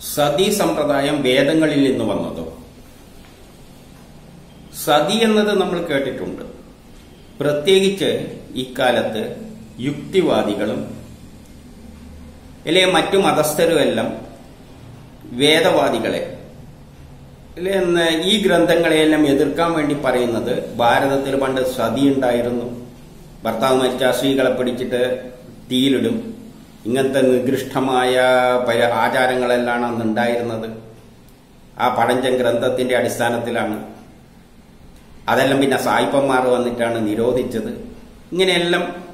സതി സമ്പ്രദായം വേദങ്ങളിൽ നിന്ന് വന്നതോ. സതി എന്നത് നമ്മൾ കേട്ടിട്ടുണ്ട്. പ്രത്യേകിച്ച് ഇക്കാലത്ത് യുക്തിവാദികളും അല്ലെ മറ്റു മതസ്ഥരുമെല്ലാം വേദവാദികളെ അല്ലെ ഈ ഗ്രന്ഥങ്ങളെയെല്ലാം എതിർക്കാൻ വേണ്ടി പറയുന്നത് ഭാരതത്തിൽ പണ്ട് സതി ഉണ്ടായിരുന്നു. ഭർത്താവ് മരിച്ച സ്ത്രീകളെ പിടിച്ചിട്ട് തീയിലിടും. ഇങ്ങനത്തെ നികൃഷ്ടമായ പല ആചാരങ്ങളെല്ലാം അന്ന് ഉണ്ടായിരുന്നത്. ആ പഴഞ്ചൻ ഗ്രന്ഥത്തിന്റെ അടിസ്ഥാനത്തിലാണ്. അതെല്ലാം പിന്നെ സായിപ്പന്മാർ വന്നിട്ടാണ് നിരോധിച്ചത്. ഇങ്ങനെയെല്ലാം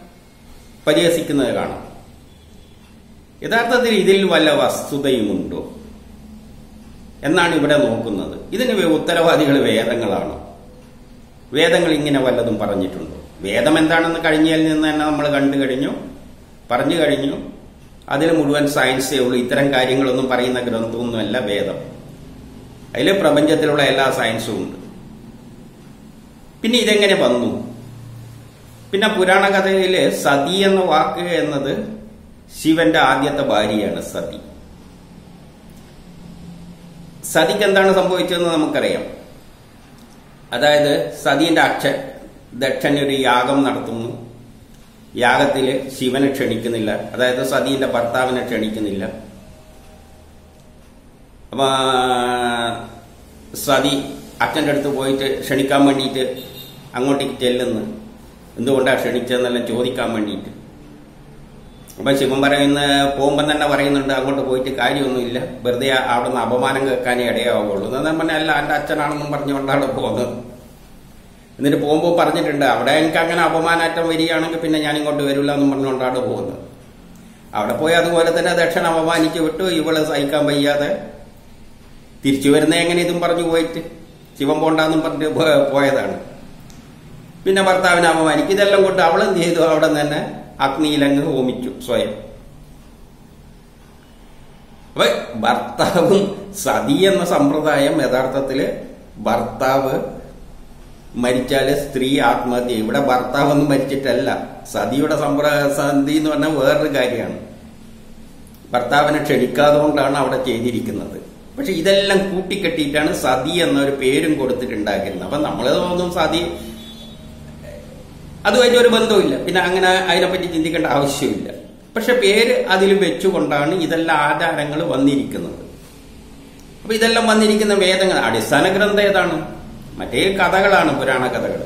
പരിഹസിക്കുന്നത് കാണാം. യഥാർത്ഥത്തിൽ ഇതിൽ വല്ല വസ്തുതയുമുണ്ടോ? എന്നാണ് ഇവിടെ നോക്കുന്നത്. ഇതിന് ഉത്തരവാദികൾ വേദങ്ങളാണോ. വേദങ്ങൾ ഇങ്ങനെ വല്ലതും പറഞ്ഞിട്ടുണ്ടോ? വേദം എന്താണെന്ന് കഴിഞ്ഞതിൽ നിന്ന് തന്നെ നമ്മൾ കണ്ടു കഴിഞ്ഞു പറഞ്ഞു കഴിഞ്ഞു. അതിൽ മുഴുവൻ സയൻസേ ഉള്ളൂ. ഇത്തരം കാര്യങ്ങളൊന്നും പറയുന്ന ഗ്രന്ഥമൊന്നുമല്ല വേദം. അതിൽ പ്രപഞ്ചത്തിലുള്ള എല്ലാ സയൻസും ഉണ്ട്. പിന്നെ ഇതെങ്ങനെ വന്നു? പിന്നെ പുരാണ കഥയിൽ സതി എന്ന വാക്ക് എന്നത് ശിവന്റെ ആദ്യത്തെ ഭാര്യയാണ് സതി. സതിക്ക് എന്താണ് സംഭവിച്ചതെന്ന് നമുക്കറിയാം. അതായത് സതിന്റെ അക്ഷൻ ദക്ഷൻ ഒരു യാഗം നടത്തുന്നു. യാഗത്തിൽ ശിവനെ ക്ഷണിക്കുന്നില്ല. അതായത് സതിന്റെ ഭർത്താവിനെ ക്ഷണിക്കുന്നില്ല. അപ്പൊ സതി അച്ഛന്റെ അടുത്ത് പോയിട്ട് ക്ഷണിക്കാൻ വേണ്ടിയിട്ട് അങ്ങോട്ടേക്ക് ചെല്ലുന്നു. എന്തുകൊണ്ടാണ് ക്ഷണിച്ചതെന്നെല്ലാം ചോദിക്കാൻ വേണ്ടിയിട്ട്. അപ്പൊ ശിവൻ പറയുന്ന പോകുമ്പം തന്നെ പറയുന്നുണ്ട് അങ്ങോട്ട് പോയിട്ട് കാര്യമൊന്നുമില്ല. വെറുതെ അവിടെ നിന്ന് അപമാനം കേൾക്കാനേ ഇടയാവുള്ളൂ എന്നാൽ പറഞ്ഞാൽ അല്ല എന്റെ അച്ഛനാണെന്നും പറഞ്ഞുകൊണ്ടാണ് പോകുന്നത്. എന്നിട്ട് പോകുമ്പോൾ പറഞ്ഞിട്ടുണ്ട് അവിടെ എനിക്ക് അങ്ങനെ അപമാനാറ്റം വരികയാണെങ്കിൽ പിന്നെ ഞാൻ ഇങ്ങോട്ട് വരില്ല എന്നും പറഞ്ഞുകൊണ്ടാണ് പോകുന്നത്. അവിടെ പോയി അതുപോലെ തന്നെ ദക്ഷൻ അപമാനിച്ച് വിട്ടു ഇവൾ സഹിക്കാൻ വയ്യാതെ തിരിച്ചു വരുന്ന എങ്ങനെ ഇതും പറഞ്ഞു പോയിട്ട്? ശിവൻ പോണ്ടെന്നും പറഞ്ഞിട്ട് പോയതാണ്. പിന്നെ ഭർത്താവിനെ അപമാനിക്കും. ഇതെല്ലാം കൊണ്ട് അവൾ എന്ത് ചെയ്തു. അവിടെ തന്നെ അഗ്നിയിലങ്ങ് ഹോമിച്ചു സ്വയം. അപ്പൊ ഭർത്താവും സതി എന്ന സമ്പ്രദായം യഥാർത്ഥത്തിൽ ഭർത്താവ് മരിച്ചാൽ സ്ത്രീ ആത്മഹത്യ. ഇവിടെ ഭർത്താവൊന്നും മരിച്ചിട്ടല്ല. സതിയുടെ സന്ധി എന്ന് പറഞ്ഞാൽ വേറൊരു കാര്യമാണ്. ഭർത്താവിനെ ക്ഷണിക്കാതുകൊണ്ടാണ് അവിടെ ചെയ്തിരിക്കുന്നത്. പക്ഷെ ഇതെല്ലാം കൂട്ടിക്കെട്ടിയിട്ടാണ് സതി എന്നൊരു പേരും കൊടുത്തിട്ടുണ്ടാക്കുന്നത് അപ്പൊ നമ്മൾ തോന്നും സതി അതുമായിട്ട് ഒരു ബന്ധവുമില്ല. പിന്നെ അങ്ങനെ അതിനെപ്പറ്റി ചിന്തിക്കേണ്ട ആവശ്യമില്ല. പക്ഷെ പേര് അതിൽ വെച്ചുകൊണ്ടാണ് ഇതെല്ലാം ആചാരങ്ങൾ വന്നിരിക്കുന്നത്. അപ്പൊ ഇതെല്ലാം വന്നിരിക്കുന്ന വേദങ്ങൾ അടിസ്ഥാന ഗ്രന്ഥം ഏതാണ്? മറ്റേ കഥകളാണ് പുരാണ കഥകൾ.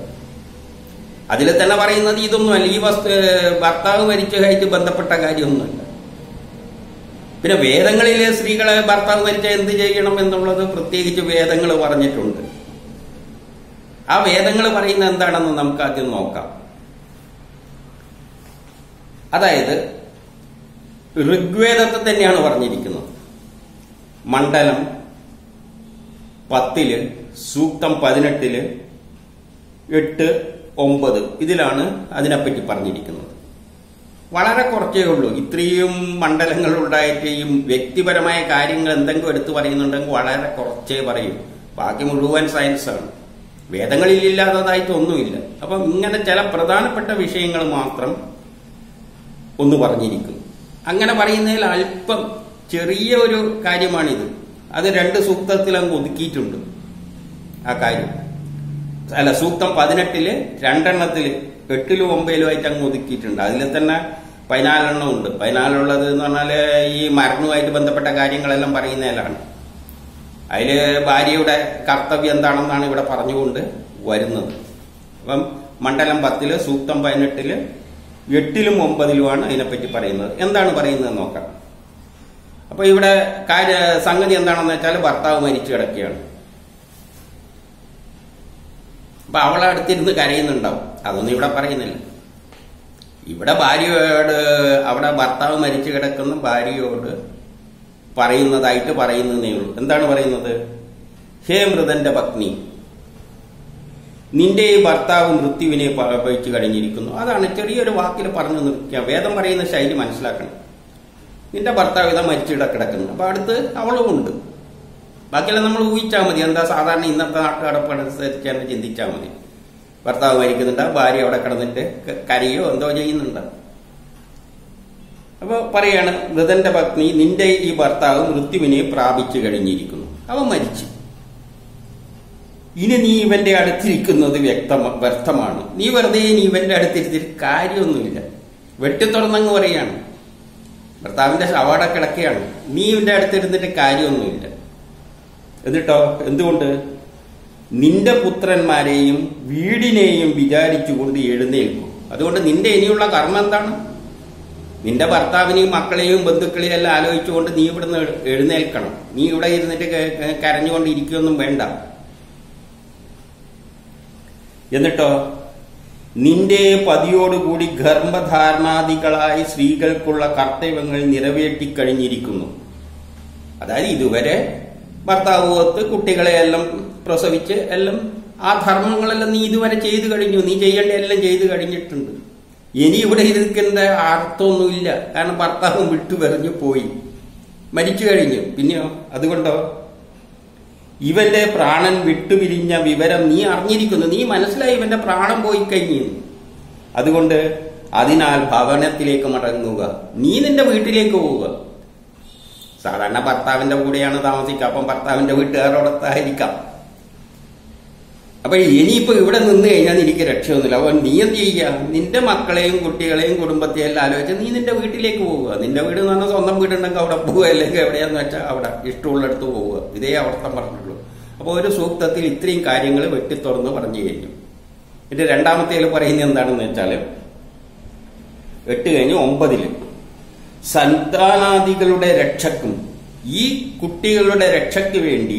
അതിൽ തന്നെ പറയുന്നത് ഇതൊന്നുമല്ല ഈ വസ്തു ഭർത്താവ് മരിച്ചതായിട്ട് ബന്ധപ്പെട്ട കാര്യമൊന്നുമല്ല. പിന്നെ വേദങ്ങളിലെ സ്ത്രീകളെ ഭർത്താവ് മരിച്ച എന്ത് ചെയ്യണം എന്നുള്ളത് പ്രത്യേകിച്ച് വേദങ്ങൾ പറഞ്ഞിട്ടുണ്ട്. ആ വേദങ്ങൾ പറയുന്ന എന്താണെന്ന് നമുക്ക് ആദ്യം നോക്കാം. അതായത് ഋഗ്വേദത്തെ തന്നെയാണ് പറഞ്ഞിരിക്കുന്നത്. മണ്ഡലം പത്തിൽ സൂക്തം പതിനെട്ടിൽ എട്ട് ഒമ്പത് ഇതിലാണ് അതിനെപ്പറ്റി പറഞ്ഞിരിക്കുന്നത്. വളരെ കുറച്ചേ ഉള്ളൂ. ഇത്രയും മണ്ഡലങ്ങൾ ഉണ്ടായിട്ട് വ്യക്തിപരമായ കാര്യങ്ങൾ എന്തെങ്കിലും എടുത്തു പറയുന്നുണ്ടെങ്കിൽ വളരെ കുറച്ചേ പറയും. ബാക്കി മുഴുവൻ സയൻസാണ് വേദങ്ങളിൽ ഇല്ലാത്തതായിട്ട് ഒന്നുമില്ല. അപ്പം ഇങ്ങനെ ചില പ്രധാനപ്പെട്ട വിഷയങ്ങൾ മാത്രം ഒന്ന് പറഞ്ഞിരിക്കും അങ്ങനെ പറയുന്നതിൽ അല്പം ചെറിയ ഒരു കാര്യമാണിത്. അത് രണ്ട് സൂക്തത്തിൽ അങ്ങ് ഒതുക്കിയിട്ടുണ്ട് ആ കാര്യം. അല്ല സൂക്തം പതിനെട്ടിൽ രണ്ടെണ്ണത്തിൽ എട്ടിലും ഒമ്പതിലും ആയിട്ട് അങ്ങ് ഒതുക്കിയിട്ടുണ്ട്. അതിൽ തന്നെ പതിനാലെണ്ണം ഉണ്ട്. പതിനാലുള്ളത് എന്ന് പറഞ്ഞാൽ ഈ മരണവുമായിട്ട് ബന്ധപ്പെട്ട കാര്യങ്ങളെല്ലാം പറയുന്നതിലാണ്. അതിൽ ഭാര്യയുടെ കർത്തവ്യം എന്താണെന്നാണ് ഇവിടെ പറഞ്ഞുകൊണ്ട് വരുന്നത്. അപ്പം മണ്ഡലം പത്തിൽ സൂക്തം പതിനെട്ടിൽ എട്ടിലും ഒമ്പതിലുമാണ് അതിനെപ്പറ്റി പറയുന്നത്. എന്താണ് പറയുന്നത് നോക്കാം. അപ്പൊ ഇവിടെ കാര്യ സംഗതി എന്താണെന്ന് വെച്ചാൽ ഭർത്താവ് മരിച്ചു കിടക്കുകയാണ്. അപ്പൊ അവളെ അടുത്തിരുന്ന് കരയുന്നുണ്ടാവും. അതൊന്നും ഇവിടെ പറയുന്നില്ല. ഇവിടെ ഭാര്യയോട് അവിടെ ഭർത്താവ് മരിച്ചു കിടക്കുന്ന ഭാര്യയോട് പറയുന്നതായിട്ട് പറയുന്നതേ ഉള്ളൂ. എന്താണ് പറയുന്നത്? ഹേ മൃതന്റെ പത്നി നിന്റെ ഈ ഭർത്താവ് മൃത്യുവിനെ പഴിച്ചു കഴിഞ്ഞിരിക്കുന്നു. അതാണ് ചെറിയൊരു വാക്കിൽ പറഞ്ഞു നിൽക്കുക വേദം പറയുന്ന ശൈലി മനസ്സിലാക്കണം. നിന്റെ ഭർത്താവ് ഇതാ മരിച്ചിട കിടക്കുന്നു. അപ്പൊ അടുത്ത് അവളും ഉണ്ട്. ബാക്കിയെല്ലാം നമ്മൾ ഊഹിച്ചാൽ മതി. എന്താ സാധാരണ ഇന്നത്തെ നാട്ടുകടപ്പനുസരിച്ച് തന്നെ ചിന്തിച്ചാൽ മതി. ഭർത്താവ് മരിക്കുന്നുണ്ട് ഭാര്യ അവിടെ കിടന്നിട്ട് കരയോ എന്തോ ചെയ്യുന്നുണ്ട്. അപ്പൊ പറയാണ് മൃതന്റെ പത്നി നിന്റെ ഈ ഭർത്താവ് മൃത്യുവിനെ പ്രാപിച്ചു കഴിഞ്ഞിരിക്കുന്നു. അവൻ മരിച്ചു. ഇനി നീ ഇവന്റെ അടുത്തിരിക്കുന്നത് വ്യക്ത വ്യർത്ഥമാണ്. നീ വെറുതെ നീ ഇവന്റെ അടുത്തിരുത്തിട്ട് കാര്യമൊന്നുമില്ല. വെട്ടിത്തുറന്നങ്ങ് പറയാണ്. ഭർത്താവിന്റെ അവാർഡ് കിടക്കുകയാണ്. നീ ഇവന്റെ അടുത്തിരുന്നിട്ട് കാര്യമൊന്നുമില്ല. എന്നിട്ടോ? എന്തുകൊണ്ട്? നിന്റെ പുത്രന്മാരെയും വീടിനെയും വിചാരിച്ചുകൊണ്ട് എഴുന്നേൽക്കും. അതുകൊണ്ട് നിന്റെ ഇനിയുള്ള കർമ്മം എന്താണ്? നിന്റെ ഭർത്താവിനെയും മക്കളെയും ബന്ധുക്കളെയും എല്ലാം ആലോചിച്ചുകൊണ്ട് നീ ഇവിടുന്ന് എഴുന്നേൽക്കണം. നീ ഇവിടെ ഇരുന്നിട്ട് കരഞ്ഞുകൊണ്ട് ഇരിക്കുകയൊന്നും വേണ്ട. എന്നിട്ടോ? നിന്റെ പതിയോടുകൂടി ഗർഭധാരണാദികളായി സ്ത്രീകൾക്കുള്ള കർത്തവ്യങ്ങൾ നിറവേറ്റിക്കഴിഞ്ഞിരിക്കുന്നു. അതായത് ഇതുവരെ ഭർത്താവ് ഒത്ത് കുട്ടികളെ എല്ലാം പ്രസവിച്ച് എല്ലാം ആ ധർമ്മങ്ങളെല്ലാം നീ ഇതുവരെ ചെയ്തു കഴിഞ്ഞു. നീ ചെയ്യേണ്ട എല്ലാം ചെയ്തു കഴിഞ്ഞിട്ടുണ്ട്. ഇനി ഇവിടെ ഇരിക്കേണ്ട അർത്ഥമൊന്നുമില്ല. കാരണം ഭർത്താവ് വിട്ടുപെറിഞ്ഞു പോയി. മരിച്ചു കഴിഞ്ഞു. പിന്നെയോ? അതുകൊണ്ടോ? ഇവന്റെ പ്രാണൻ വിട്ടുപിരിഞ്ഞ വിവരം നീ അറിഞ്ഞിരിക്കുന്നു. നീ മനസ്സിലായി ഇവന്റെ പ്രാണം പോയി കഴിഞ്ഞു. അതുകൊണ്ട് അതിനാൽ ഭവനത്തിലേക്ക് മടങ്ങുക. നീ നിന്റെ വീട്ടിലേക്ക് പോവുക. സാധാരണ ഭർത്താവിന്റെ കൂടെയാണ് താമസിക്കുക. അപ്പം ഭർത്താവിന്റെ വീട്ടുകാരോടൊത്തായിരിക്കാം. അപ്പൊ ഇനിയിപ്പോ ഇവിടെ നിന്ന് കഴിഞ്ഞാൽ എനിക്ക് രക്ഷയൊന്നുമില്ല. അപ്പൊ നീ എന്ത് ചെയ്യുക? നിന്റെ മക്കളെയും കുട്ടികളെയും കുടുംബത്തെയും എല്ലാം ആലോചിച്ച് നീ നിന്റെ വീട്ടിലേക്ക് പോവുക. നിന്റെ വീട് എന്ന് പറഞ്ഞാൽ സ്വന്തം വീടുണ്ടെങ്കിൽ അവിടെ പോവുക അല്ലെങ്കിൽ എവിടെയാന്ന് വെച്ചാൽ അവിടെ ഇഷ്ടമുള്ളിടത്ത് പോവുക. ഇതേ അവസ്ഥ പറഞ്ഞിട്ടുള്ളൂ. അപ്പൊ ഒരു സൂക്തത്തിൽ ഇത്രയും കാര്യങ്ങൾ വെട്ടിത്തുറന്ന് പറഞ്ഞു കഴിഞ്ഞു. എന്റെ രണ്ടാമത്തേൽ പറയുന്നത് എന്താണെന്ന് വെച്ചാൽ എട്ട് കഴിഞ്ഞ് ഒമ്പതിൽ സന്താനാദികളുടെ രക്ഷക്കും ഈ കുട്ടികളുടെ രക്ഷയ്ക്ക് വേണ്ടി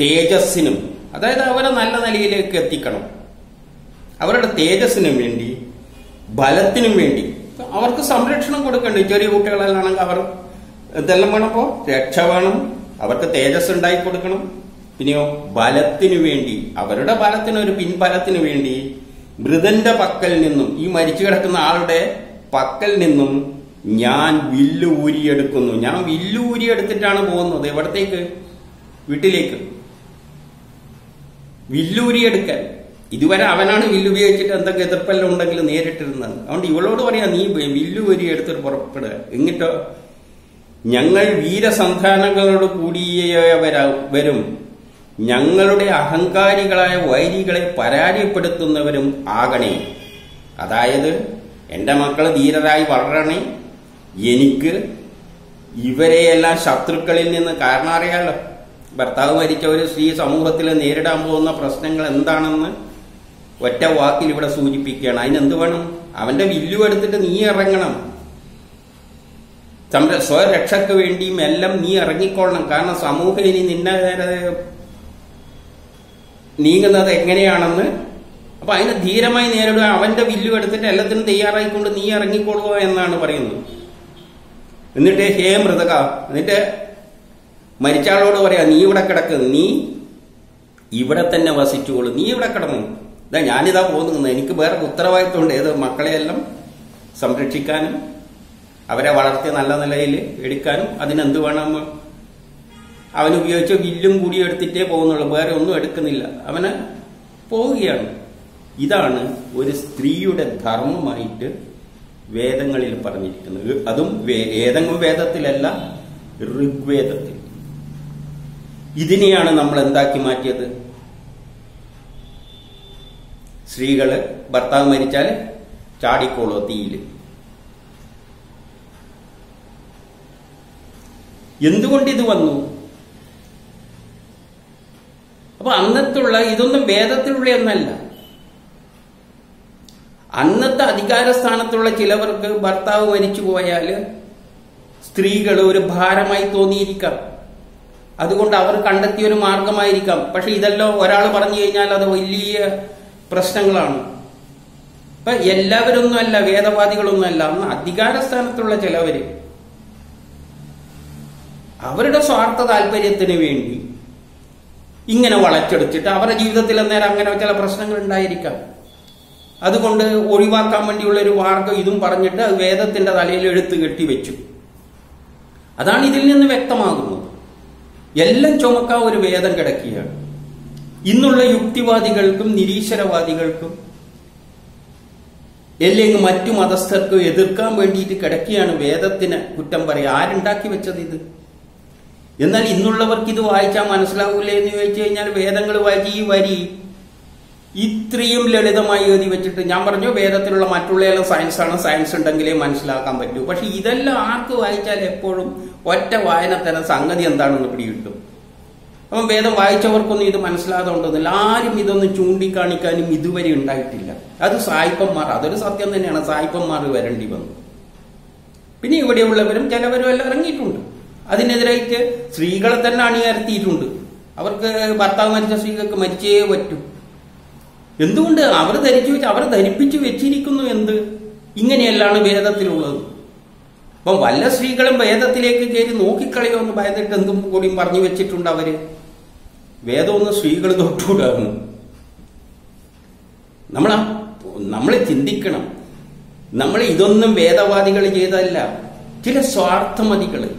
തേജസ്സിനും അതായത് അവരെ നല്ല നിലയിലേക്ക് എത്തിക്കണം. അവരുടെ തേജസ്സിനും വേണ്ടി ബലത്തിനും വേണ്ടി. അവർക്ക് സംരക്ഷണം കൊടുക്കണ്ടേ? ചെറിയ കുട്ടികളെല്ലാണെങ്കിൽ അവർ ഇതെല്ലാം വേണപ്പോ രക്ഷ വേണം അവർക്ക് തേജസ് ഉണ്ടായി കൊടുക്കണം. പിന്നെയോ ബലത്തിനു വേണ്ടി അവരുടെ ബലത്തിന് ഒരു പിൻബലത്തിനു വേണ്ടി മൃതന്റെ പക്കൽ നിന്നും ഈ മരിച്ചു കിടക്കുന്ന ആളുടെ പക്കൽ നിന്നും ഞാൻ വില്ലു ഊരിയെടുക്കുന്നു. ഞാൻ വില്ല് ഊരിയെടുത്തിട്ടാണ് പോകുന്നത്. എവിടത്തേക്ക്? വീട്ടിലേക്ക്. വില്ലൂരിയെടുക്കാൻ. ഇതുവരെ അവനാണ് വില്ലുപയോഗിച്ചിട്ട് എന്തൊക്കെ എതിർപ്പെല്ലാം ഉണ്ടെങ്കിൽ നേരിട്ടിരുന്നത്. അതുകൊണ്ട് ഇവളോട് പറയാം നീ വില്ലൂരി എടുത്തിട്ട് പുറപ്പെടുക. എന്നിട്ടോ ഞങ്ങൾ വീരസന്താനങ്ങളോട് കൂടിയവരാ വരും. ഞങ്ങളുടെ അഹങ്കാരികളായ വൈരികളെ പരാജയപ്പെടുത്തുന്നവരും ആകണേ. അതായത് എന്റെ മക്കൾ ധീരരായി വളരണേ. എനിക്ക് ഇവരെയെല്ലാം ശത്രുക്കളിൽ നിന്ന് കാരണം അറിയാലോ. ഭർത്താവ് മരിച്ച ഒരു സ്ത്രീ സമൂഹത്തിൽ നേരിടാൻ പോകുന്ന പ്രശ്നങ്ങൾ എന്താണെന്ന് ഒറ്റ വാക്കിൽ ഇവിടെ സൂചിപ്പിക്കുകയാണ്. അതിനെന്ത് വേണം? അവന്റെ വില്ലു എടുത്തിട്ട് നീ ഇറങ്ങണം. സംര സ്വരക്ഷയ്ക്ക് വേണ്ടിയും എല്ലാം നീ ഇറങ്ങിക്കൊള്ളണം. കാരണം സമൂഹം ഇനി നിന്നെ നീങ്ങുന്നത് എങ്ങനെയാണെന്ന് അപ്പൊ അതിനെ ധീരമായി നേരിടുക. അവന്റെ വില്ലു എടുത്തിട്ട് എല്ലാത്തിനും തയ്യാറായിക്കൊണ്ട് നീ ഇറങ്ങിക്കൊള്ളുക എന്നാണ് പറയുന്നത്. എന്നിട്ട് ഹേ മൃതക എന്നിട്ട് മരിച്ച ആളോട് പറയാ നീ ഇവിടെ കിടക്ക് നീ ഇവിടെ തന്നെ വസിച്ചുകൊള്ളു നീ ഇവിടെ കിടന്നു. ഇതാ ഞാനിതാ പോകുന്നു എനിക്ക് വേറെ ഉത്തരവാദിത്വമുണ്ട്. ഏത് മക്കളെയെല്ലാം സംരക്ഷിക്കാനും അവരെ വളർത്തി നല്ല നിലയിൽ എടുക്കാനും അതിനെന്ത് വേണം? അവൻ വില്ലും കൂടി എടുത്തിട്ടേ പോകുന്നുള്ളൂ. വേറെ ഒന്നും എടുക്കുന്നില്ല. അവന് പോവുകയാണ്. ഇതാണ് ഒരു സ്ത്രീയുടെ ധർമ്മമായിട്ട് വേദങ്ങളിൽ പറഞ്ഞിരിക്കുന്നത്. അതും ഏതെങ്കിലും വേദത്തിലല്ല ഋഗ്വേദത്തിൽ. ഇതിനെയാണ് നമ്മൾ എന്താക്കി മാറ്റിയത്? സ്ത്രീകൾ ഭർത്താവ് മരിച്ചാൽ ചാടിക്കോളോ തീയിൽ. എന്തുകൊണ്ട് ഇത് വന്നു? അപ്പൊ അന്നത്തുള്ള ഇതൊന്നും വേദത്തിലുള്ള ഒന്നല്ല. അന്നത്തെ അധികാര സ്ഥാനത്തുള്ള ചിലവർക്ക് ഭർത്താവ് മരിച്ചു പോയാൽ സ്ത്രീകൾ ഒരു ഭാരമായി തോന്നിയിരിക്കാം. അതുകൊണ്ട് അവർ കണ്ടെത്തിയ ഒരു മാർഗമായിരിക്കാം. പക്ഷെ ഇതെല്ലോ ഒരാൾ പറഞ്ഞു കഴിഞ്ഞാൽ അത് വലിയ പ്രശ്നങ്ങളാണ്. ഇപ്പൊ എല്ലാവരൊന്നും അല്ല വേദവാദികളൊന്നും അല്ല അന്ന് അധികാര സ്ഥാനത്തുള്ള ചിലവര്. അവരുടെ സ്വാർത്ഥ താല്പര്യത്തിന് വേണ്ടി ഇങ്ങനെ വളച്ചെടുത്തിട്ട് അവരുടെ ജീവിതത്തിൽ അന്നേരം അങ്ങനെ ചില പ്രശ്നങ്ങൾ ഉണ്ടായിരിക്കാം. അതുകൊണ്ട് ഒഴിവാക്കാൻ വേണ്ടിയുള്ള ഒരു മാർഗം ഇതും പറഞ്ഞിട്ട് അത് വേദത്തിന്റെ തലയിൽ എടുത്തു കെട്ടിവെച്ചു അതാണ് ഇതിൽ നിന്ന് വ്യക്തമാകുന്നത്. എല്ലാം ചുമക്കാൻ ഒരു വേദം കിടക്കുകയാണ്. ഇന്നുള്ള യുക്തിവാദികൾക്കും നിരീശ്വരവാദികൾക്കും അല്ലെങ്കിൽ മറ്റു മതസ്ഥർക്ക് എതിർക്കാൻ വേണ്ടിയിട്ട് കിടക്കുകയാണ് വേദത്തിന് കുറ്റം പറയുക. ആരുണ്ടാക്കി വെച്ചത് ഇത്? എന്നാൽ ഇന്നുള്ളവർക്ക് ഇത് വായിച്ചാൽ മനസ്സിലാവൂലേ എന്ന് ചോദിച്ചു കഴിഞ്ഞാൽ വേദങ്ങൾ വായിച്ച് ഈ വരി ഇത്രയും ലളിതമായി എഴുതി വെച്ചിട്ട് ഞാൻ പറഞ്ഞു വേദത്തിലുള്ള മറ്റുള്ള എല്ലാം സയൻസ് ആണ് സയൻസ് ഉണ്ടെങ്കിലേ മനസ്സിലാക്കാൻ പറ്റൂ. പക്ഷെ ഇതെല്ലാം ആർക്ക് വായിച്ചാൽ എപ്പോഴും ഒറ്റ വായന തന്നെ സംഗതി എന്താണെന്ന് പിടികിട്ടും. അപ്പം വേദം വായിച്ചവർക്കൊന്നും ഇത് മനസ്സിലാതെ ഉണ്ടെന്നില്ല. ആരും ഇതൊന്നും ചൂണ്ടിക്കാണിക്കാനും ഇതുവരെ ഉണ്ടായിട്ടില്ല. അത് സായിപ്പന്മാർ അതൊരു സത്യം തന്നെയാണ്. സായിപ്പന്മാർ വരേണ്ടി വന്നു. പിന്നെ ഇവിടെയുള്ളവരും ചിലവരും എല്ലാം ഇറങ്ങിയിട്ടുണ്ട്. അതിനെതിരായിട്ട് സ്ത്രീകളെ തന്നെ അണിയരത്തിയിട്ടുണ്ട് അവർക്ക് ഭർത്താവ് മരിച്ച സ്ത്രീകൾക്ക് മരിച്ചേ പറ്റൂ. എന്തുകൊണ്ട് അവർ ധരിച്ചു വെച്ച് അവർ ധരിപ്പിച്ചു വെച്ചിരിക്കുന്നു എന്ത്? ഇങ്ങനെയല്ലാണ് വേദത്തിലുള്ളത്. അപ്പം വല്ല സ്ത്രീകളും വേദത്തിലേക്ക് കയറി നോക്കിക്കളയോ എന്ന് ഭയന്നിട്ട് എന്തും കൂടിയും പറഞ്ഞു വെച്ചിട്ടുണ്ട് അവർ. വേദമൊന്നും സ്ത്രീകൾ തൊട്ടുകൂടാണ്. നമ്മൾ നമ്മൾ ചിന്തിക്കണം. നമ്മൾ ഇതൊന്നും വേദവാദികൾ ചെയ്തതല്ല. ചില സ്വാർത്ഥമതികൾ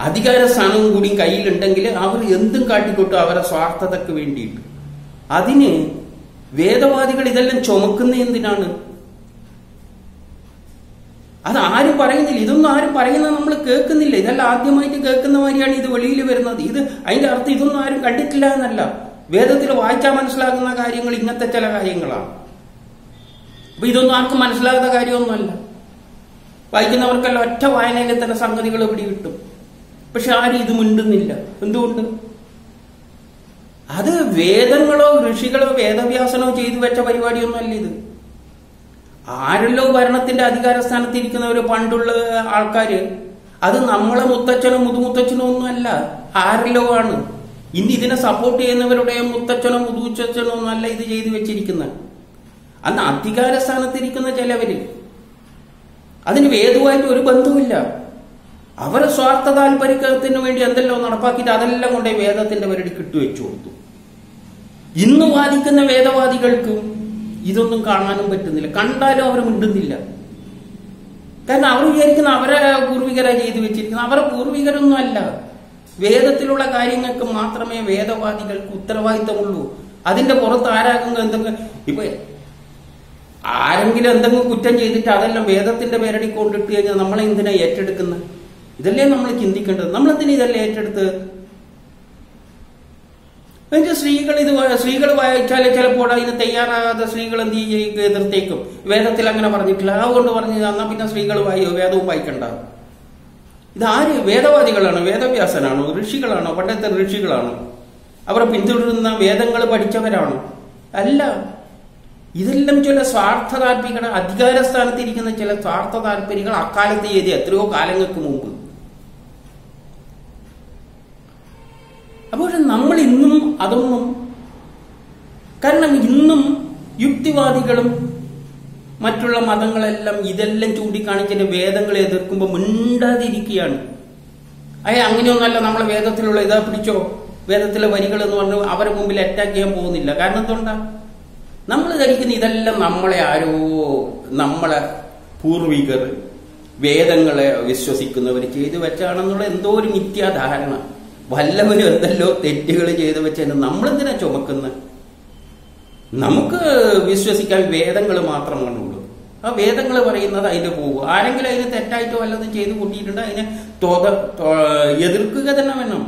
അധികാര സ്ഥാനവും കൂടി കയ്യിലുണ്ടെങ്കിൽ അവർ എന്തും കാട്ടിക്കൊട്ടും അവരെ സ്വാർത്ഥതയ്ക്ക് വേണ്ടിയിട്ട്. അതിന് വേദവാദികൾ ഇതെല്ലാം ചുമക്കുന്ന എന്തിനാണ്? അത് ആരും പറയുന്നില്ല. ഇതൊന്നും ആരും പറയുന്നത് നമ്മൾ കേൾക്കുന്നില്ല. ഇതെല്ലാം ആദ്യമായിട്ട് കേൾക്കുന്ന മാതിരിയാണ് ഇത് വെളിയിൽ വരുന്നത്. ഇത് അതിന്റെ അർത്ഥം ഇതൊന്നും ആരും കണ്ടിട്ടില്ല എന്നല്ല. വേദത്തിൽ വായിച്ചാൽ മനസ്സിലാകുന്ന കാര്യങ്ങൾ ഇങ്ങനത്തെ ചില കാര്യങ്ങളാണ്. അപ്പൊ ഇതൊന്നും ആർക്കും മനസ്സിലാകുന്ന കാര്യമൊന്നുമല്ല. വായിക്കുന്നവർക്കെല്ലാം ഒറ്റ വായനയിൽ തന്നെ സംഗതികൾ ഇവിടെ കിട്ടും. പക്ഷെ ആരും ഇത് മിണ്ടുന്നില്ല. എന്തുകൊണ്ട്? അത് വേദങ്ങളോ ഋഷികളോ വേദവ്യാസനോ ചെയ്തു വെച്ച പരിപാടിയൊന്നുമല്ല ഇത്. ആരല്ലോ ഭരണത്തിന്റെ അധികാര സ്ഥാനത്ത് ഇരിക്കുന്നവര് പണ്ടുള്ള ആൾക്കാര്? അത് നമ്മളെ മുത്തച്ഛനോ മുതുമുത്തച്ഛനോ ഒന്നുമല്ല. ആരല്ലോ ആണ്. ഇന്ന് ഇതിനെ സപ്പോർട്ട് ചെയ്യുന്നവരുടെ മുത്തച്ഛനോ മുതുമുത്തച്ഛനോ ഒന്നല്ല ഇത് ചെയ്തു വെച്ചിരിക്കുന്നത്. അന്ന് അധികാര സ്ഥാനത്തിരിക്കുന്ന ചിലവര്. അതിന് വേദവുമായിട്ട് ഒരു ബന്ധവുമില്ല. അവരെ സ്വാർത്ഥ താല്പര്യത്തിന് വേണ്ടി എന്തെല്ലോ നടപ്പാക്കിയിട്ട് അതെല്ലാം കൊണ്ട് വേദത്തിന്റെ വരടി കിട്ടുവെച്ചു കൊടുത്തു. ഇന്ന് വാദിക്കുന്ന വേദവാദികൾക്ക് ഇതൊന്നും കാണാനും പറ്റുന്നില്ല. കണ്ടാലും അവർ മിണ്ടുന്നില്ല. കാരണം അവർ വിചാരിക്കുന്ന അവരെ പൂർവികരെ ചെയ്തു വെച്ചിരിക്കുന്ന അവരെ പൂർവികരൊന്നും അല്ല. വേദത്തിലുള്ള കാര്യങ്ങൾക്ക് മാത്രമേ വേദവാദികൾക്ക് ഉത്തരവാദിത്തമുള്ളൂ. അതിന്റെ പുറത്ത് ആരാകുന്നു എന്തെങ്കിലും ഇപ്പൊ ആരെങ്കിലും എന്തെങ്കിലും കുറ്റം ചെയ്തിട്ട് അതെല്ലാം വേദത്തിന്റെ പേരടി കൊണ്ടിട്ട് കഴിഞ്ഞാൽ നമ്മളെ എന്തിനാ ഏറ്റെടുക്കുന്നത്? ഇതല്ലേ നമ്മൾ ചിന്തിക്കേണ്ടത്? നമ്മൾ എന്തിനാ ഇതല്ലേ ഏറ്റെടുത്ത്? എന്നുവെച്ചാൽ സ്ത്രീകൾ ഇത് സ്ത്രീകൾ വായിച്ചാൽ ചിലപ്പോൾ അതിന് തയ്യാറാകാത്ത സ്ത്രീകൾ എന്ത് ചെയ്യും? എതിർത്തേക്കും. വേദത്തിൽ അങ്ങനെ പറഞ്ഞിട്ടില്ല. അതുകൊണ്ട് പറഞ്ഞു എന്നാ പിന്നെ സ്ത്രീകൾ വായോ വേദവും വായിക്കണ്ട. ഇത് ആര് വേദവാദികളാണോ വേദവ്യാസനാണോ ഋഷികളാണോ പണ്ടത്തെ ഋഷികളാണോ. അവർ പിന്തുടരുന്ന വേദങ്ങൾ പഠിച്ചവരാണോ. അല്ല ഇതെല്ലാം ചില സ്വാർത്ഥ താല്പര്യങ്ങൾ അധികാര സ്ഥാനത്തിരിക്കുന്ന ചില സ്വാർത്ഥ താല്പര്യങ്ങൾ അക്കാലത്ത് എഴുതി എത്രയോ കാലങ്ങൾക്ക് മുമ്പ്. അപ്പോൾ നമ്മൾ ഇന്നും അതൊന്നും കാരണം ഇന്നും യുക്തിവാദികളും മറ്റുള്ള മതങ്ങളെല്ലാം ഇതെല്ലാം ചൂണ്ടിക്കാണിച്ചതിന്റെ വേദങ്ങളെ എതിർക്കുമ്പോൾ മിണ്ടാതിരിക്കുകയാണ്. അയ്യ അങ്ങനെയൊന്നല്ല നമ്മളെ വേദത്തിലുള്ള ഇതാ പിടിച്ചോ വേദത്തിലെ വരികൾ എന്ന് പറഞ്ഞു അവരെ മുമ്പിൽ അറ്റാക്ക് ചെയ്യാൻ പോകുന്നില്ല. കാരണം എന്തുകൊണ്ടാ? നമ്മൾ ധരിക്കുന്ന ഇതെല്ലാം നമ്മളെ ആരോ നമ്മളെ പൂർവികർ വേദങ്ങളെ വിശ്വസിക്കുന്നവർ ചെയ്തു വെച്ചാണെന്നുള്ള എന്തോ ഒരു മിഥ്യാധാരണ. വല്ലവരും എന്തെല്ലോ തെറ്റുകൾ ചെയ്തു വെച്ചതിന് നമ്മളെന്തിനാ ചുമക്കുന്നത് നമുക്ക് വിശ്വസിക്കാൻ വേദങ്ങൾ മാത്രം കണ്ടുള്ളൂ ആ വേദങ്ങൾ പറയുന്നത് അതിന്റെ പോകും ആരെങ്കിലും അതിന് തെറ്റായിട്ട് വല്ലതും ചെയ്തു കൂട്ടിയിട്ടുണ്ട്? അതിനെ തോത എതിർക്കുക തന്നെ വേണം.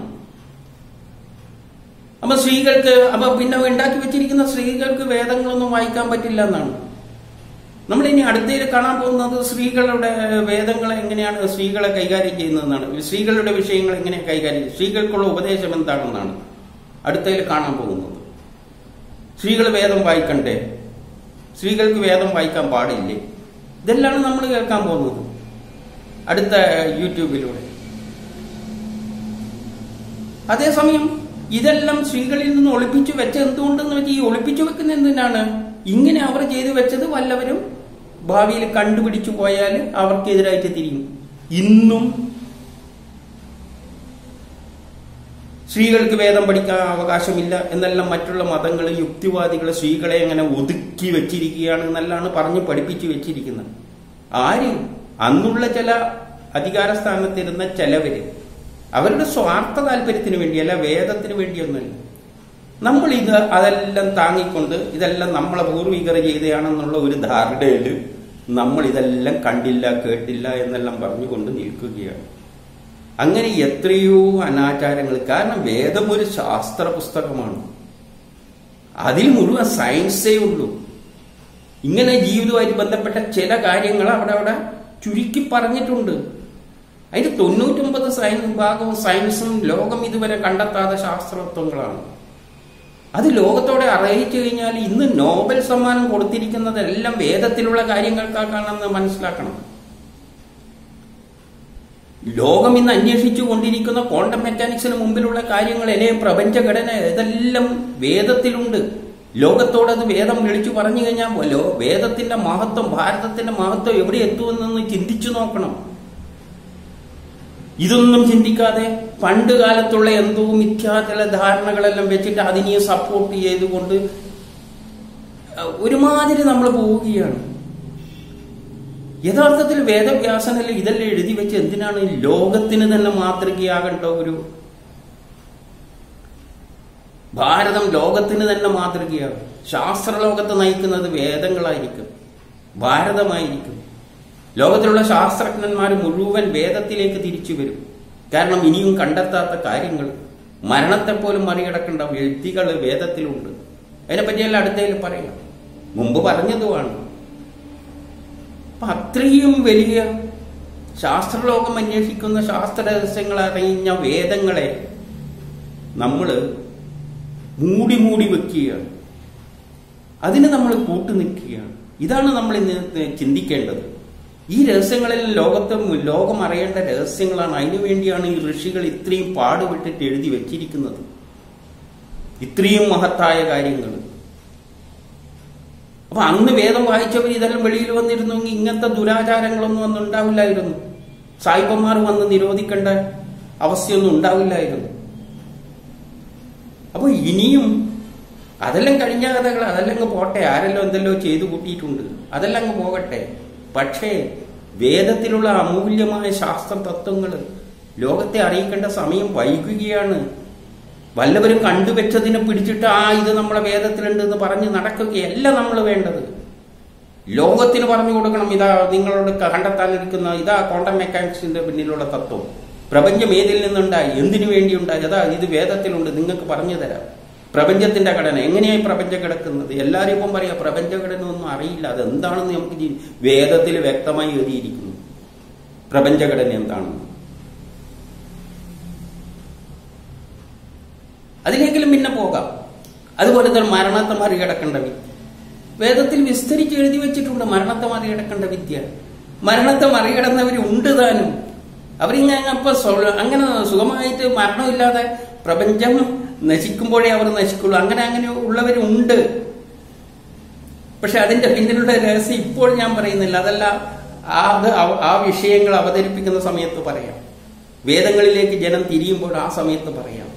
അപ്പൊ സ്ത്രീകൾക്ക് അപ്പൊ പിന്നെ ഉണ്ടാക്കി വെച്ചിരിക്കുന്ന സ്ത്രീകൾക്ക് വേദങ്ങളൊന്നും വായിക്കാൻ പറ്റില്ല എന്നാണ്. നമ്മൾ ഇനി അടുത്തതിൽ കാണാൻ പോകുന്നത് സ്ത്രീകളുടെ വേദങ്ങൾ എങ്ങനെയാണ് സ്ത്രീകളെ കൈകാര്യം ചെയ്യുന്നതെന്നാണ്. സ്ത്രീകളുടെ വിഷയങ്ങൾ എങ്ങനെ കൈകാര്യം സ്ത്രീകൾക്കുള്ള ഉപദേശം എന്താണെന്നാണ് അടുത്തതിൽ കാണാൻ പോകുന്നത്. സ്ത്രീകൾ വേദം വായിക്കണ്ടേ? സ്ത്രീകൾക്ക് വേദം വായിക്കാൻ പാടില്ലേ? ഇതെല്ലാം നമ്മൾ കേൾക്കാൻ പോകുന്നത്. അടുത്ത യൂട്യൂബിലൂടെ. അതേസമയം ഇതെല്ലാം സ്ത്രീകളിൽ നിന്ന് ഒളിപ്പിച്ചു വെച്ച എന്തുകൊണ്ടെന്ന് വെച്ചാൽ ഈ ഒളിപ്പിച്ചു വെക്കുന്ന എന്തിനാണ്? ഇങ്ങനെ അവർ ചെയ്തു വെച്ചത് വല്ലവരും ഭാവിയിൽ കണ്ടുപിടിച്ചു പോയാൽ അവർക്കെതിരായിട്ട് തിരിയും. ഇന്നും സ്ത്രീകൾക്ക് വേദം പഠിക്കാൻ അവകാശമില്ല എന്നെല്ലാം മറ്റുള്ള മതങ്ങൾ യുക്തിവാദികൾ സ്ത്രീകളെ അങ്ങനെ ഒതുക്കി വെച്ചിരിക്കുകയാണ് എന്നെല്ലാണ് പറഞ്ഞ് പഠിപ്പിച്ചു വെച്ചിരിക്കുന്നത്. ആര്? അന്നുള്ള ചില അധികാര സ്ഥാനത്തിരുന്ന ചിലവര്. അവരുടെ സ്വാർത്ഥ താല്പര്യത്തിന് വേണ്ടിയല്ല വേദത്തിന് വേണ്ടിയൊന്നുമല്ല. നമ്മൾ ഇത് അതെല്ലാം താങ്ങിക്കൊണ്ട് ഇതെല്ലാം നമ്മളെ പൂർവികർ ചെയ്തയാണെന്നുള്ള ഒരു ധാരണയിൽ നമ്മൾ ഇതെല്ലാം കണ്ടില്ല കേട്ടില്ല എന്നെല്ലാം പറഞ്ഞുകൊണ്ട് നിൽക്കുകയാണ്. അങ്ങനെ എത്രയോ അനാചാരങ്ങൾ. കാരണം വേദം ഒരു ശാസ്ത്ര പുസ്തകമാണ് അതിൽ മുഴുവൻ സയൻസേ ഉള്ളൂ. ഇങ്ങനെ ജീവിതവുമായിട്ട് ബന്ധപ്പെട്ട ചില കാര്യങ്ങൾ അവിടെ അവിടെ ചുരുക്കി പറഞ്ഞിട്ടുണ്ട്. അതിന് തൊണ്ണൂറ്റൊമ്പത് സയൻസ് ഭാഗവും സയൻസും ലോകം ഇതുവരെ കണ്ടെത്താത്ത ശാസ്ത്രത്വങ്ങളാണ് അത് ലോകത്തോടെ അറിയിച്ചു കഴിഞ്ഞാൽ ഇന്ന് നോബൽ സമ്മാനം കൊടുത്തിരിക്കുന്നതെല്ലാം വേദത്തിലുള്ള കാര്യങ്ങൾക്കാണെന്ന് മനസ്സിലാക്കണം. ലോകം ഇന്ന് അന്വേഷിച്ചു കൊണ്ടിരിക്കുന്ന ക്വാണ്ടം മെക്കാനിക്സിന് മുമ്പിലുള്ള കാര്യങ്ങൾ അല്ലെങ്കിൽ പ്രപഞ്ചഘടന ഇതെല്ലാം വേദത്തിലുണ്ട്. ലോകത്തോടത് വേദം വിളിച്ചു പറഞ്ഞു കഴിഞ്ഞാൽ വേദത്തിന്റെ മഹത്വം ഭാരതത്തിന്റെ മഹത്വം എവിടെ എത്തുമെന്നൊന്ന് ചിന്തിച്ചു നോക്കണം. ഇതൊന്നും ചിന്തിക്കാതെ പണ്ട് കാലത്തുള്ള എന്തോ മിഥ്യാചല ധാരണകളെല്ലാം വെച്ചിട്ട് അതിനെ സപ്പോർട്ട് ചെയ്തുകൊണ്ട് ഒരുമാതിരി നമ്മൾ പോവുകയാണ്. യഥാർത്ഥത്തിൽ വേദവ്യാസനല്ല ഇതെല്ലാം എഴുതി വെച്ച് എന്തിനാണ് ലോകത്തിന് തന്നെ മാതൃകയാകേണ്ട ഒരു ഭാരതം ലോകത്തിന് തന്നെ മാതൃകയാകും ശാസ്ത്രലോകത്തെ നയിക്കുന്നത് വേദങ്ങളായിരിക്കും ഭാരതമായിരിക്കും. ലോകത്തിലുള്ള ശാസ്ത്രജ്ഞന്മാർ മുഴുവൻ വേദത്തിലേക്ക് തിരിച്ചു വരും. കാരണം ഇനിയും കണ്ടെത്താത്ത കാര്യങ്ങൾ മരണത്തെ പോലും മറികടക്കേണ്ട വ്യക്തികൾ വേദത്തിലുണ്ട്. അതിനെപ്പറ്റിയെല്ലാം അടുത്തതിൽ പറയാം. മുമ്പ് പറഞ്ഞതുമാണ്. അത്രയും വലിയ ശാസ്ത്രലോകം അന്വേഷിക്കുന്ന ശാസ്ത്ര രഹസ്യങ്ങൾ അറിഞ്ഞ വേദങ്ങളെ നമ്മൾ മൂടി മൂടി വെക്കുകയാണ്. അതിന് നമ്മൾ കൂട്ടു നിൽക്കുകയാണ് ഇതാണ് നമ്മൾ ഇന്ന് ചിന്തിക്കേണ്ടത്. ഈ രഹസ്യങ്ങളിൽ ലോകത്തെ ലോകം അറിയേണ്ട രഹസ്യങ്ങളാണ്. അതിനുവേണ്ടിയാണ് ഈ ഋഷികൾ ഇത്രയും പാടുപെട്ടിട്ട് എഴുതി വെച്ചിരിക്കുന്നത്. ഇത്രയും മഹത്തായ കാര്യങ്ങൾ. അപ്പൊ അന്ന് വേദം വായിച്ചവർ ഇതെല്ലാം വെളിയിൽ വന്നിരുന്നെങ്കിൽ ഇങ്ങനത്തെ ദുരാചാരങ്ങളൊന്നും അന്ന് ഉണ്ടാവില്ലായിരുന്നു. സായിപ്പന്മാർ വന്ന് നിരോധിക്കേണ്ട അവസ്ഥയൊന്നും ഉണ്ടാവില്ലായിരുന്നു. അപ്പൊ ഇനിയും അതെല്ലാം കഴിഞ്ഞ കഥകൾ അതെല്ലാം പോട്ടെ. ആരെല്ലോ എന്തെല്ലോ ചെയ്തു കൂട്ടിയിട്ടുണ്ട്. അതെല്ലാം പോകട്ടെ. പക്ഷേ വേദത്തിലുള്ള അമൂല്യമായ ശാസ്ത്ര തത്വങ്ങൾ ലോകത്തെ അറിയിക്കേണ്ട സമയം വൈകുകയാണ്. വല്ലവരും കണ്ടുവച്ചതിനെ പിടിച്ചിട്ട് ആ ഇത് നമ്മളെ വേദത്തിലുണ്ട് എന്ന് പറഞ്ഞ് നടക്കുകയല്ല നമ്മൾ വേണ്ടത്. ലോകത്തിന് പറഞ്ഞു കൊടുക്കണം ഇതാ നിങ്ങളോട് കണ്ടെത്താനിരിക്കുന്ന ഇതാ ക്വാണ്ടം മെക്കാനിക്സിന്റെ പിന്നിലുള്ള തത്വം. പ്രപഞ്ചം ഏതിൽ നിന്നുണ്ടായി? എന്തിനു വേണ്ടിയുണ്ടായി? അതാ ഇത് വേദത്തിലുണ്ട് നിങ്ങൾക്ക് പറഞ്ഞു തരാം. പ്രപഞ്ചത്തിന്റെ ഘടന. എങ്ങനെയായി പ്രപഞ്ചം കിടക്കുന്നത്? എല്ലാവരും ഇപ്പം പറയാം പ്രപഞ്ചഘടന ഒന്നും അറിയില്ല. അത് എന്താണെന്ന് നമുക്ക് വേദത്തിൽ വ്യക്തമായി എഴുതിയിരിക്കുന്നു. പ്രപഞ്ചഘടന എന്താണെന്ന്. അതിലേക്കെങ്കിലും പിന്നെ പോകാം. അതുപോലെ തന്നെ മരണത്തെ മറികടക്കേണ്ട വിദ്യ വേദത്തിൽ വിസ്തരിച്ച് എഴുതി വെച്ചിട്ടുണ്ട് മരണത്തെ മറികടക്കേണ്ട വിദ്യ. മരണത്തെ മറികടന്നവരുണ്ട് താനും. അവരിങ്ങനെ അപ്പൊ അങ്ങനെ സുഖമായിട്ട് മരണമില്ലാതെ പ്രപഞ്ചം നശിക്കുമ്പോഴേ അവർ നശിക്കുള്ളൂ. അങ്ങനെ അങ്ങനെ ഉള്ളവരുണ്ട് പക്ഷെ അതിന്റെ പിന്നിലുള്ള രഹസ്യം ഇപ്പോൾ ഞാൻ പറയുന്നില്ല. അതല്ല അത് ആ വിഷയങ്ങൾ അവതരിപ്പിക്കുന്ന സമയത്ത് പറയാം. വേദങ്ങളിലേക്ക് ജനം തിരിയുമ്പോൾ ആ സമയത്ത് പറയാം.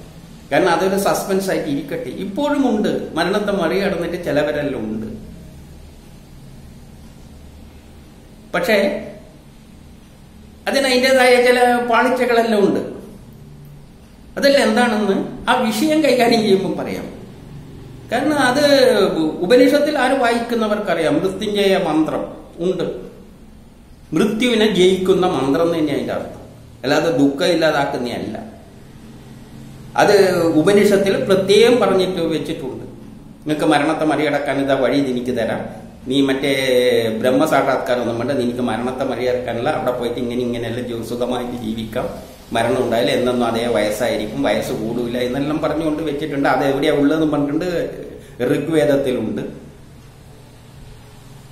കാരണം അതൊരു സസ്പെൻസ് ആയിട്ട് ഇരിക്കട്ടെ. ഇപ്പോഴും ഉണ്ട്. മരണത്തെ മറികടന്നിട്ട് ചിലവരെല്ലാം ഉണ്ട്. പക്ഷേ അതിന് അതിന്റെതായ ചില പാളിച്ചകളെല്ലാം ഉണ്ട്. അതെല്ലാം എന്താണെന്ന് ആ വിഷയം കൈകാര്യം ചെയ്യുമ്പോൾ പറയാം. കാരണം അത് ഉപനിഷത്തിൽ ആര് വായിക്കുന്നവർക്കറിയാം മൃത്യുഞ്ജയ മന്ത്രം ഉണ്ട്. മൃത്യുവിനെ ജയിക്കുന്ന മന്ത്രം തന്നെ അതിന്റെ അർത്ഥം. അല്ലാതെ ദുഃഖം ഇല്ലാതാക്കുന്നതല്ല. അത് ഉപനിഷത്തിൽ പ്രത്യേകം പറഞ്ഞിട്ട് വെച്ചിട്ടുണ്ട്. നിങ്ങൾക്ക് മരണത്തെ മറികടക്കാൻ ഇതാ വഴി എനിക്ക് തരാം. നീ മറ്റേ ബ്രഹ്മസാക്ഷാത്കാരമൊന്നും വേണ്ട. നിനക്ക് മരണത്തെ മറികടക്കാനല്ല അവിടെ പോയിട്ട് ഇങ്ങനെ ഇങ്ങനെയെല്ലാം സുഖമായിട്ട് ജീവിക്കാം. മരണം ഉണ്ടായാലും എന്നൊന്നും അതേ വയസ്സായിരിക്കും വയസ്സ് കൂടില്ല എന്നെല്ലാം പറഞ്ഞുകൊണ്ട് വെച്ചിട്ടുണ്ട്. അത് എവിടെയാ ഉള്ളതെന്ന് പറഞ്ഞിട്ടുണ്ട് ഋഗ്വേദത്തിലുണ്ട്.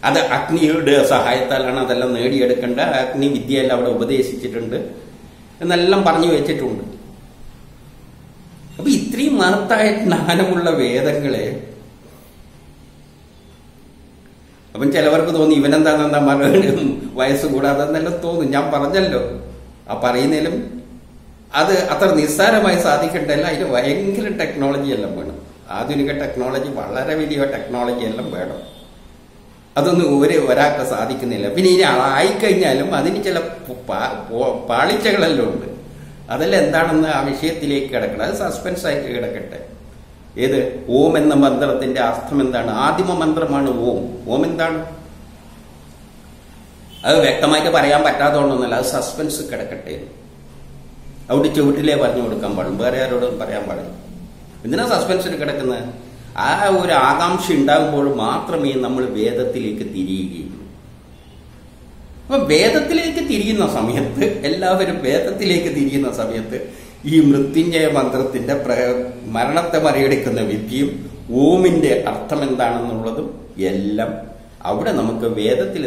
അത് അഗ്നിയുടെ സഹായത്താലാണ് അതെല്ലാം നേടിയെടുക്കേണ്ട. അഗ്നി വിദ്യയെല്ലാം അവിടെ ഉപദേശിച്ചിട്ടുണ്ട്. എന്നെല്ലാം പറഞ്ഞു വെച്ചിട്ടുണ്ട്. അപ്പൊ ഇത്രയും മഹത്തായ ജ്ഞാനമുള്ള വേദങ്ങളെ അപ്പം ചിലവർക്ക് തോന്നി ഇവനെന്താണെന്താ മരണം വയസ്സ് കൂടാതെ എന്നെല്ലാം തോന്നും. ഞാൻ പറഞ്ഞല്ലോ. ആ പറയുന്നതിലും അത് അത്ര നിസ്സാരമായി സാധിക്കണ്ടല്ല അതിന് ഭയങ്കര ടെക്നോളജി എല്ലാം വേണം. ആധുനിക ടെക്നോളജി വളരെ വലിയ ടെക്നോളജി എല്ലാം വേണം. അതൊന്നും ഒരു ഒരാൾക്ക് സാധിക്കുന്നില്ല. പിന്നെ ഇനി ആയിക്കഴിഞ്ഞാലും അതിന് ചില പാളിച്ചകളെല്ലാം ഉണ്ട്. അതെല്ലാം എന്താണെന്ന് ആ വിഷയത്തിലേക്ക് കിടക്കണം. അത് സസ്പെൻസ് ആയിട്ട് കിടക്കട്ടെ. ഏത്? ഓം എന്ന മന്ത്രത്തിന്റെ അർത്ഥം എന്താണ്? ആദിമ മന്ത്രമാണ് ഓം. ഓം എന്താണ്? അത് വ്യക്തമായിട്ട് പറയാൻ പറ്റാത്തതുകൊണ്ടൊന്നുമല്ല. അത് സസ്പെൻസ് കിടക്കട്ടെ. അവിടെ ചുവട്ടിലേ പറഞ്ഞു കൊടുക്കാൻ പാടും വേറെ ആരോടും പറയാൻ പാടില്ല. എന്തിനാ സസ്പെൻഷൻ കിടക്കുന്നത് ആ ഒരു ആകാംക്ഷ ഉണ്ടാകുമ്പോൾ മാത്രമേ നമ്മൾ വേദത്തിലേക്ക് തിരിയുകയുള്ളൂ. അപ്പൊ വേദത്തിലേക്ക് തിരിയുന്ന സമയത്ത് എല്ലാവരും വേദത്തിലേക്ക് തിരിയുന്ന സമയത്ത് ഈ മൃത്യുഞ്ജയ മന്ത്രത്തിന്റെ മരണത്തെ മറികടക്കുന്ന വിദ്യയും ഓമിന്റെ അർത്ഥം എന്താണെന്നുള്ളതും എല്ലാം അവിടെ നമുക്ക് വേദത്തിൽ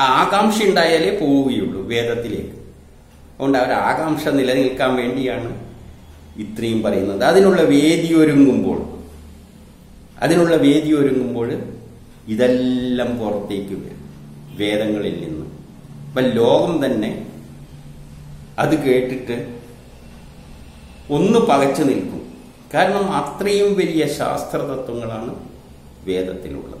ആ ആകാംക്ഷ ഉണ്ടായാലേ പോവുകയുള്ളൂ വേദത്തിലേക്ക്. അതുകൊണ്ട് ഒരു ആകാംക്ഷ നിലനിൽക്കാൻ വേണ്ടിയാണ് ഇത്രയും പറയുന്നത്. അതിനുള്ള വേദി ഒരുങ്ങുമ്പോൾ അതിനുള്ള വേദി ഒരുങ്ങുമ്പോൾ ഇതെല്ലാം പുറത്തേക്ക് വരും. വേദങ്ങളിൽ നിന്ന്. അപ്പം ലോകം തന്നെ അത് കേട്ടിട്ട് ഒന്ന് പകച്ചു നിൽക്കും. കാരണം അത്രയും വലിയ ശാസ്ത്രതത്വങ്ങളാണ് വേദത്തിലുള്ളത്.